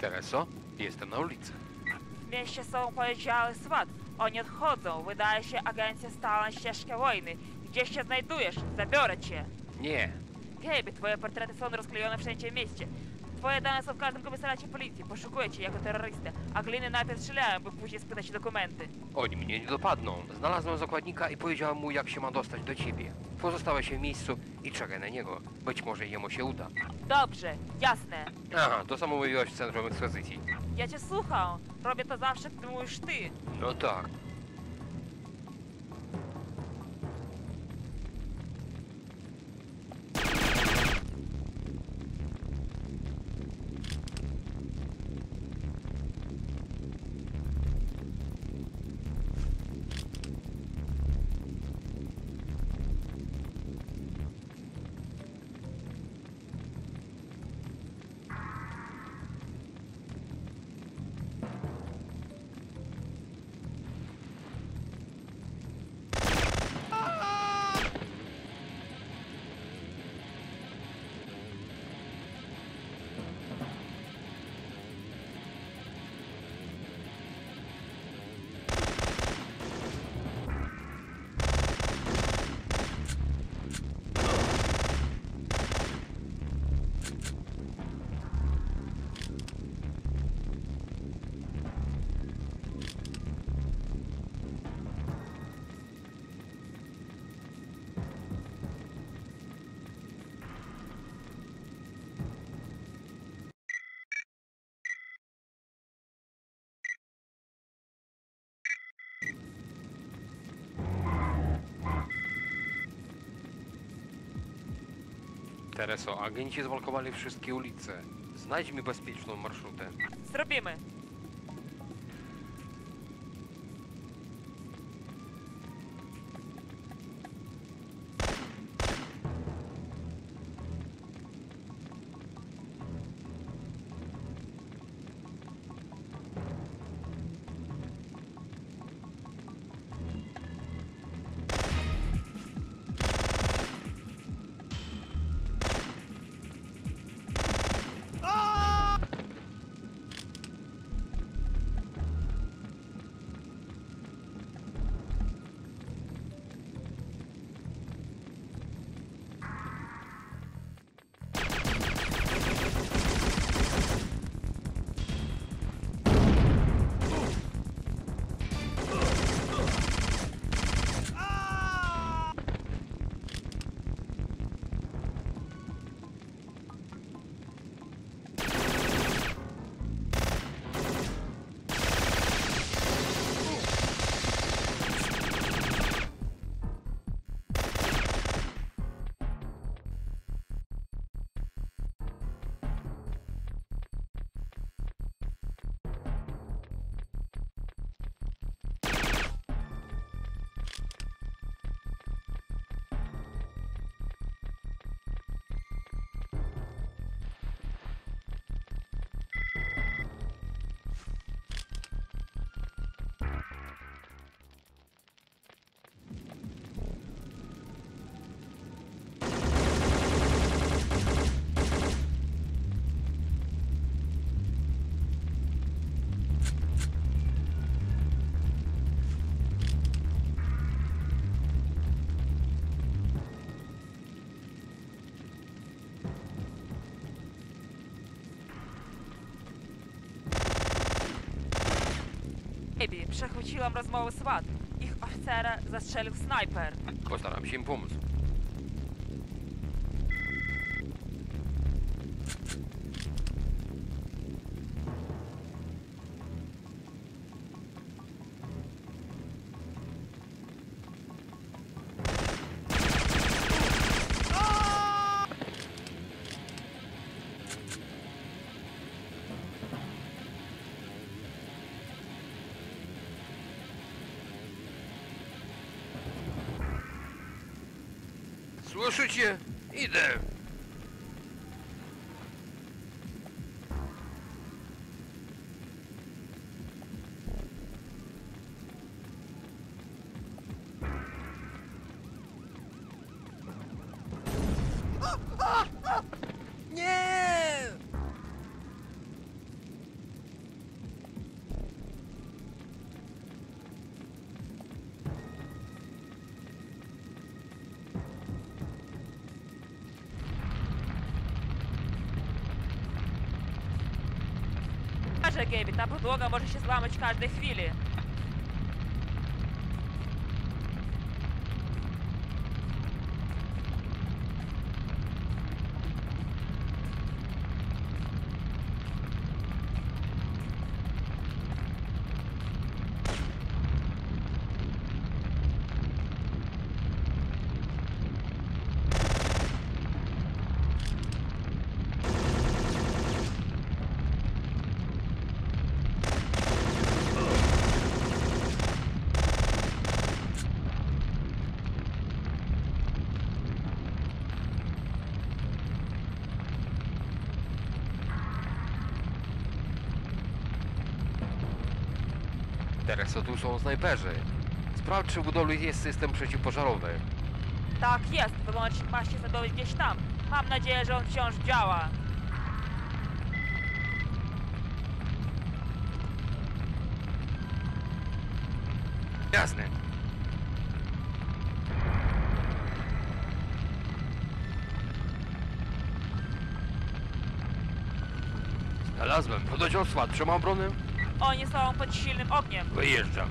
Tereso, jestem na ulicy. W mieście są pojeździały SWAT. Oni odchodzą. Wydaje się, agencja stała na ścieżkę wojny. Gdzie się znajdujesz? Zabiorę cię. Nie. Gabe, twoje portrety są rozklejone wszędzie w mieście. Twoje dane są w każdym komisariacie policji. Poszukuję cię jako terrorystę. A gliny najpierw strzelają, by później spytać dokumenty. Oni mnie nie dopadną. Znalazłem zakładnika i powiedziałem mu, jak się ma dostać do ciebie. Pozostałeś się w miejscu i czekaj na niego. Być może jemu się uda. Dobrze, jasne. Aha, to samo mówiłaś w Centrum Ekspozycji. Ja cię słucham. Robię to zawsze, gdy mówisz ty. No tak. Tereso, agenci zblokowali wszystkie ulice. Znajdź mi bezpieczną marszrutę. Zrobimy. Przechwyciłam rozmowę SWAT. Ich oficera zastrzelił snajper. Postaram się im pomóc. Słyszycie? Idę! Гебі та подолога може ще зламати в кожній хвилі. Teraz to tu są snajperzy. Sprawdź, czy w budowli jest system przeciwpożarowy. Tak jest, wyłącznik ma się gdzieś tam. Mam nadzieję, że on wciąż działa. Jasne. Znalazłem. Pododdział SWAT. Trzymam bronę? Oni są pod silnym ogniem. Wyjeżdżam.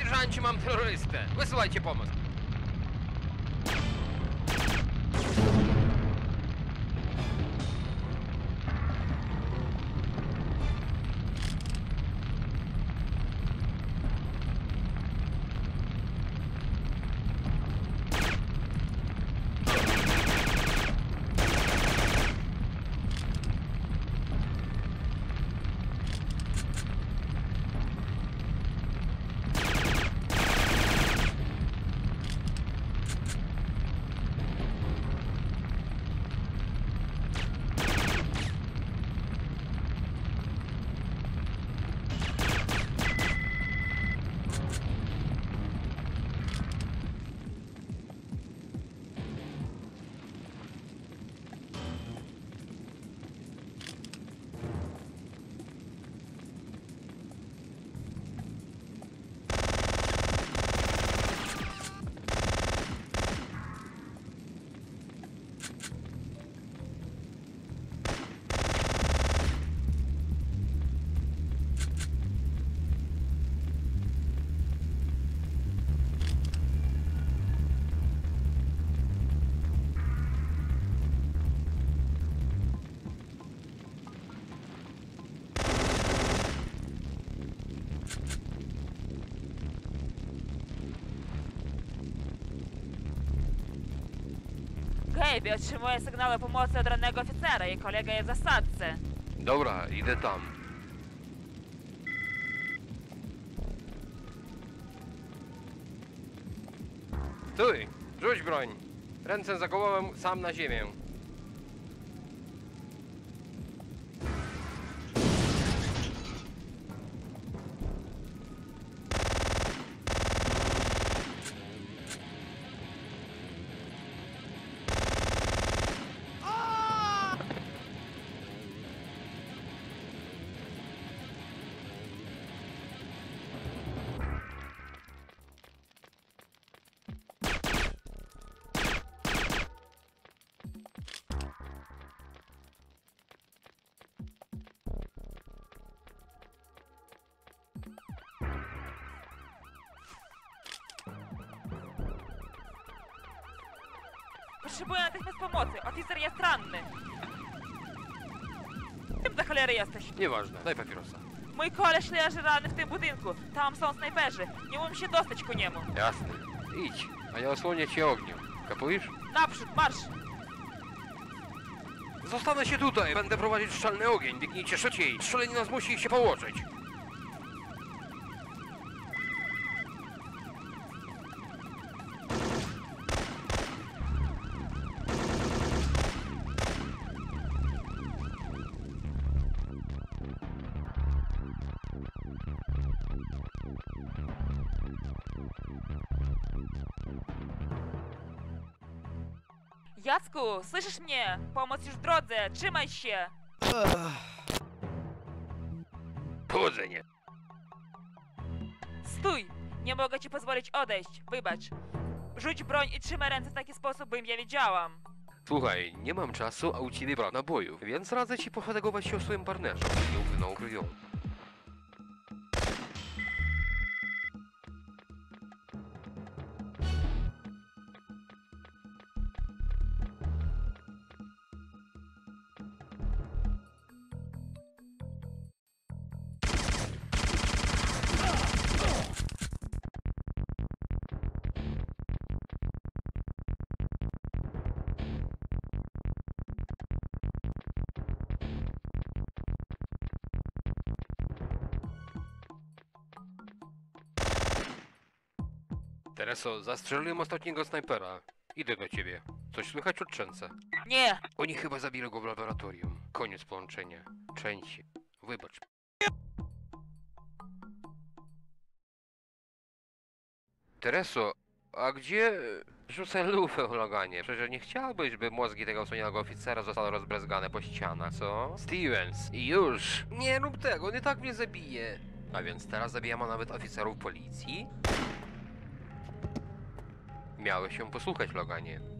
Sierżancie, mam terrorystę. Wysyłajcie pomoc. Gaby otrzymuje sygnały pomocy od rannego oficera. Jej kolega jest w zasadce. Dobra, idę tam. Stój! Rzuć broń! Ręce za głowę, sam na ziemię. Potrzebuję natychmiast pomocy. Oficer jest ranny. Kim za cholery jesteś? Nieważne, daj papierosa. Mój koleś leży ranny w tym budynku. Tam są snajperzy. Nie umiem się dostać ku niemu. Jasne. Idź, a ja osłonię cię ogniem. Kapujesz? Naprzód, marsz! Zostanę się tutaj, będę prowadzić szczelny ogień. Biegnijcie szybciej, strzelenie nas musi się położyć. Jacku, słyszysz mnie? Pomoc już w drodze, trzymaj się! Powodzenie. Stój! Nie mogę ci pozwolić odejść, wybacz. Rzuć broń i trzymaj ręce w taki sposób, bym ja wiedziałam. Słuchaj, nie mam czasu, a u ciebie brak nabojów, więc radzę ci pofatygować się o swoim partnerze, nieufną krwią. Tereso, zastrzeliłem ostatniego snajpera. Idę do ciebie. Coś słychać o Trzęce? Nie! Oni chyba zabili go w laboratorium. Koniec połączenia. Część. Wybacz. Tereso, a gdzie... Rzucę lufę loganie. Przecież nie chciałbyś, by mózgi tego wspaniałego oficera zostały rozbrezgane po ścianach, co? Stevens, już! Nie rób tego, nie tak mnie zabije. A więc teraz zabijamy nawet oficerów policji? Miałeś się posłuchać, Loganie.